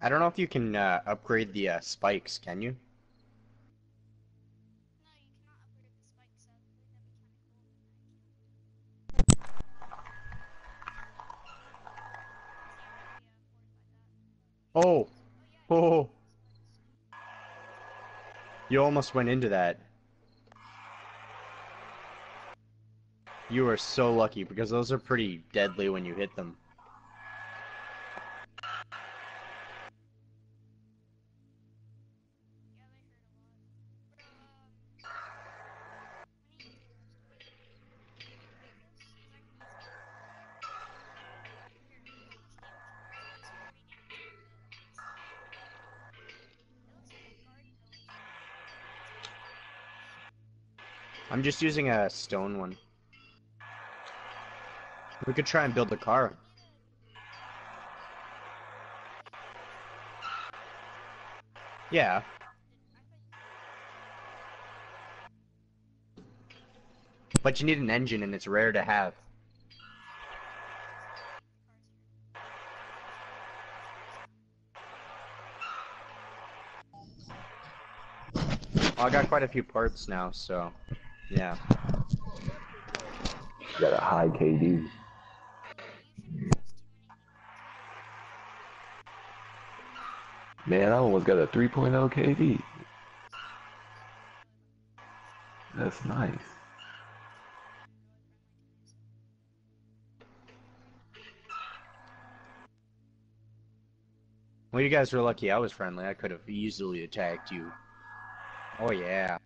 I don't know if you can uh, upgrade the uh, spikes, can you? No, you cannot upgrade the spikes sadly. That'd be kinda cool. See, I'm already, uh, fortified that. Oh, Oh, yeah, oh, you almost went into that. You are so lucky because those are pretty deadly when you hit them. I'm just using a stone one. We could try and build a car. Yeah. But you need an engine and it's rare to have. I got quite a few parts now, so yeah. Got a high KD. Man, I almost got a 3.0 KD. That's nice. Well, you guys were lucky I was friendly. I could have easily attacked you. Oh, yeah.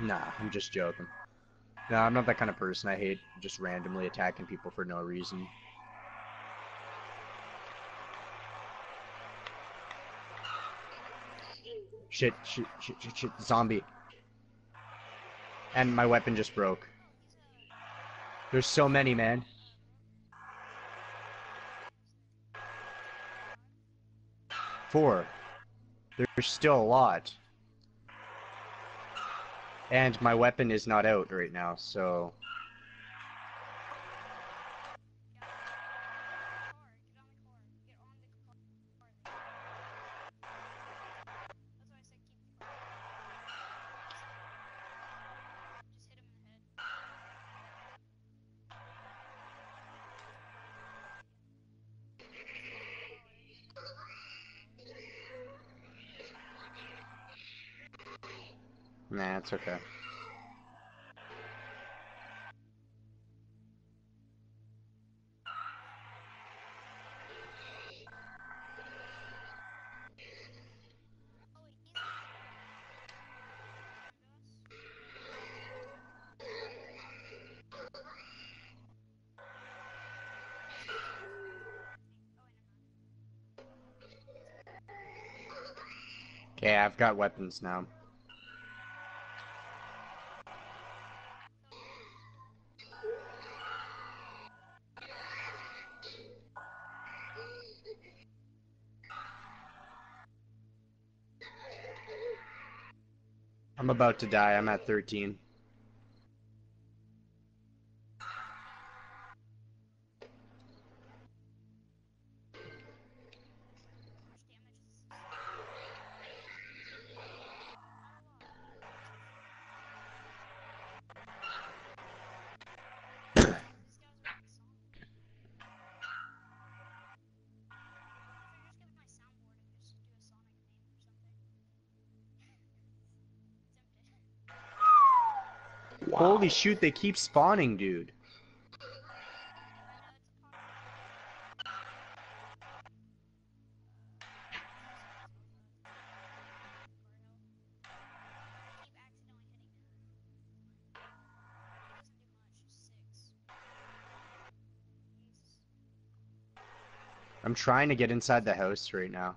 Nah, I'm just joking. No, I'm not that kind of person. I hate just randomly attacking people for no reason. Shit, shit, shit, shit, shit, zombie. And my weapon just broke. There's so many, man. Four. There's still a lot. And my weapon is not out right now, so... Nah, it's okay. Okay, I've got weapons now. I'm about to die. I'm at 13. Holy shoot, they keep spawning, dude. I'm trying to get inside the house right now.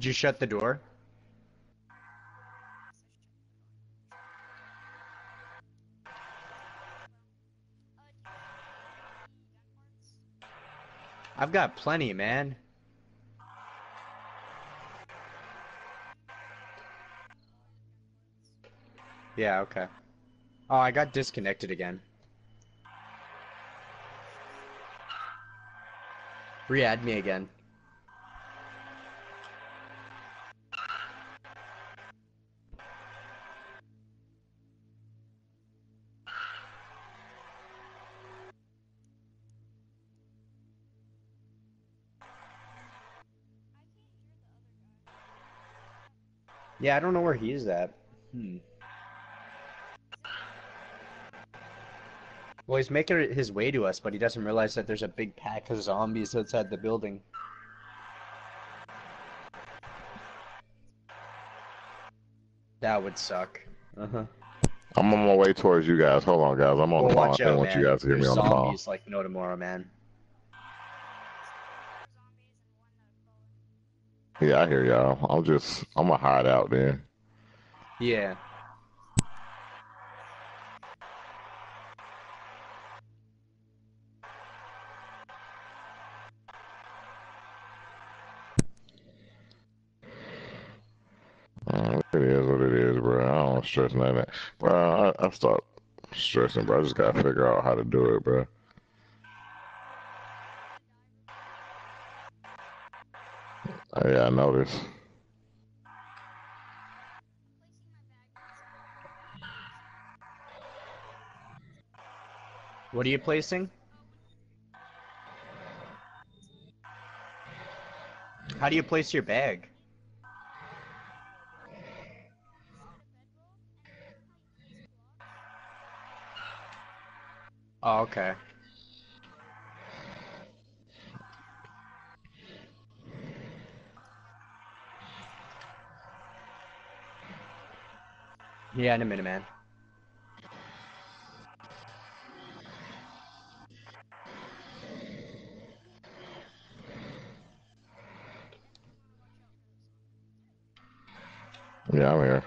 Did you shut the door? I've got plenty, man. Yeah, okay. Oh, I got disconnected again. Re-add me again. Yeah, I don't know where he is at. Hmm. Well, he's making his way to us, but he doesn't realize that there's a big pack of zombies outside the building. That would suck. Uh-huh. I'm on my way towards you guys. Hold on, guys. I'm on Well, the phone. I don't want you guys to hear me on the phone. zombies like no tomorrow, man. Yeah, I hear y'all. I'm just, I'm gonna hide out there. Yeah. Uh, it is what it is, bro. I don't stress that. Bro, I, I stopped stressing, bro. I just gotta figure out how to do it, bro. Yeah, I noticed. What are you placing? How do you place your bag? Oh, okay. Yeah, in a minute, man. Yeah, I'm here.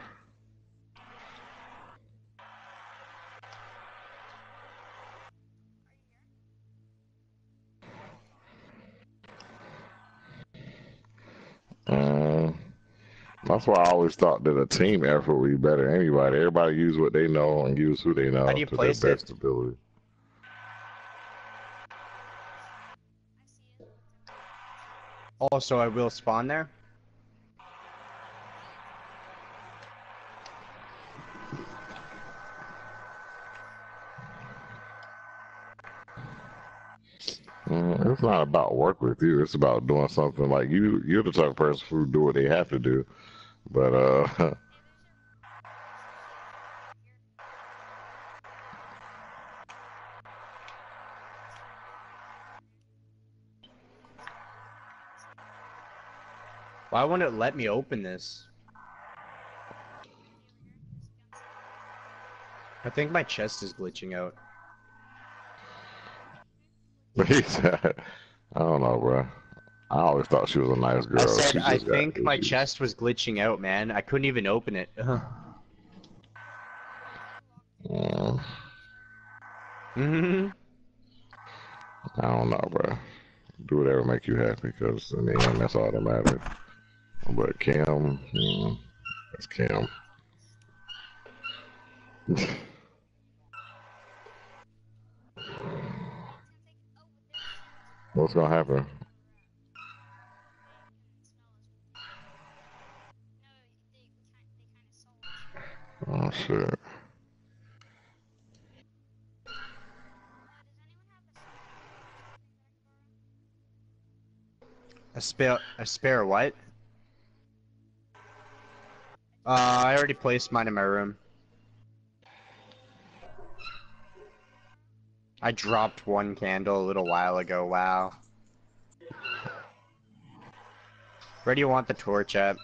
That's why I always thought that a team effort would be better than anybody. Everybody use what they know and use who they know How do you to place their it? best ability. Also, I will spawn there. Mm, it's not about work with you. It's about doing something like you. You're the type of person who do what they have to do. But uh, Why won't it let me open this? I think my chest is glitching out. he said, I don't know, bro. I always thought she was a nice girl. I said I think my issues. chest was glitching out, man. I couldn't even open it. Mm, hmm I don't know, bro. Do whatever make you happy, because in the end, that's all that matters. But Kim, mm, that's Kim. What's gonna happen? sir. A spare, a spare what? Uh, I already placed mine in my room. I dropped one candle a little while ago, wow. Where do you want the torch at?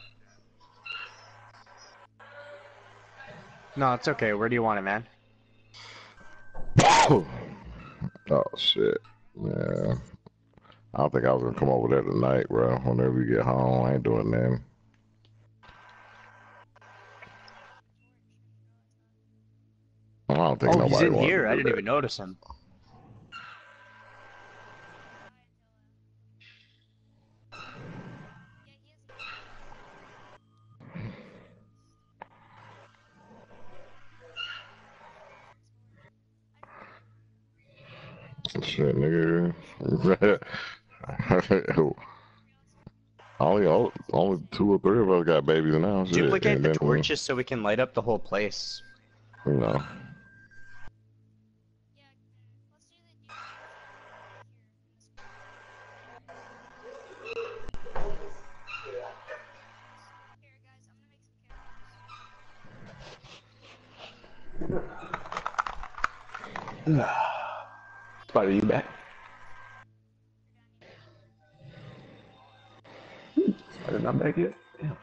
No, it's okay. Where do you want it, man? oh shit. Yeah. I don't think I was gonna come over there tonight, bro. Whenever you get home, I ain't doing that. I don't think Oh, nobody he's in here. I didn't that. even notice him. Shit, nigga. only, only two or three of us got babies now. Shit. Duplicate and the then, torches so we can light up the whole place. You know. Yeah, Spyder, you back? Spyder not back yet? Damn.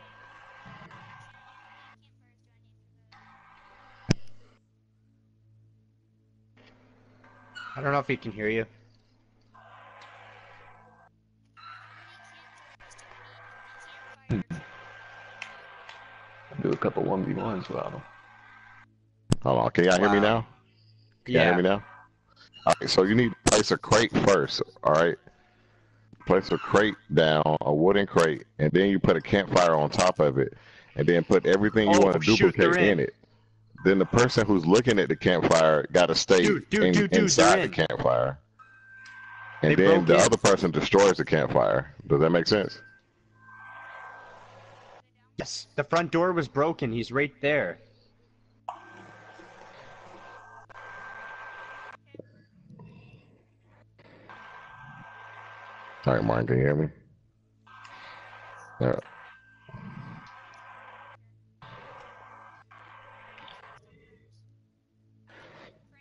I don't know if he can hear you. Hmm. Do a couple 1v1s without him. Hold on. Can y'all hear me Wow. now? Can y'all hear me now? All right. So you need to place a crate first. All right. Place a crate down, a wooden crate, and then you put a campfire on top of it, and then put everything you Oh, want to duplicate in. in. it. Then the person who's looking at the campfire got to stay Dude, dude, in, dude, inside the in. campfire. And They then the in. other person destroys the campfire. Does that make sense? Yes, the front door was broken. He's right there. All right, Martin, can you hear me? Yeah. I don't the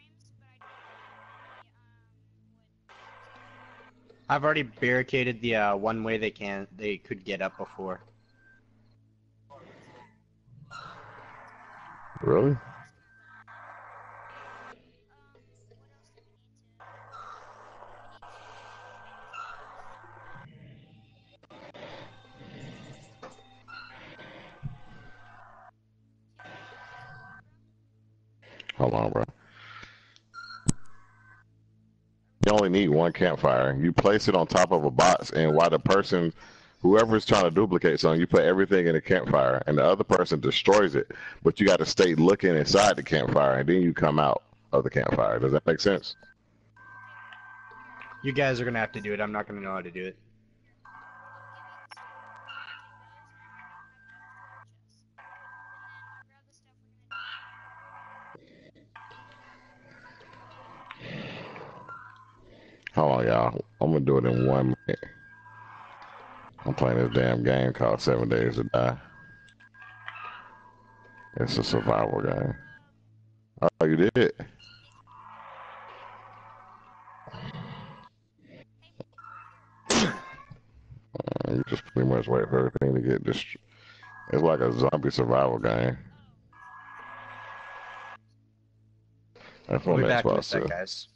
wood. I've already barricaded the uh, one way they can they could get up before. Really? Hold on, bro. You only need one campfire. You place it on top of a box, and while the person, whoever's trying to duplicate something, you put everything in the campfire, and the other person destroys it. But you got to stay looking inside the campfire, and then you come out of the campfire. Does that make sense? You guys are gonna have to do it. I'm not gonna know how to do it. Hold on, y'all. I'm gonna do it in one minute. I'm playing this damn game called Seven Days to Die. It's a survival game. Oh, you did? Uh, you just pretty much wait for everything to get destroyed. It's like a zombie survival game. That's We'll be back in a sec, guys.